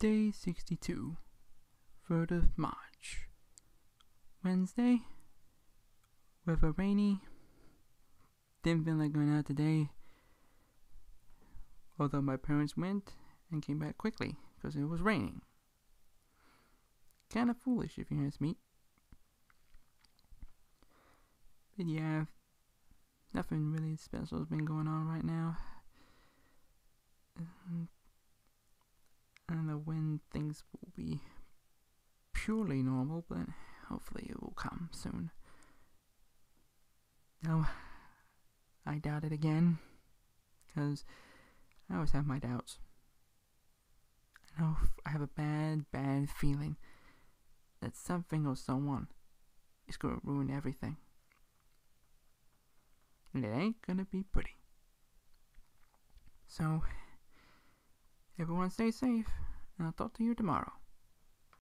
Day 62, 3rd of March. Wednesday. Weather rainy. Didn't feel like going out today. Although my parents went and came back quickly because it was raining. Kinda foolish if you ask me. But yeah, nothing really special has been going on right now. Um, I don't know when things will be purely normal, but hopefully it will come soon. Now, I doubt it again, because I always have my doubts. I know I have a bad, bad feeling that something or someone is going to ruin everything. And it ain't gonna be pretty. So, everyone stay safe, and I'll talk to you tomorrow.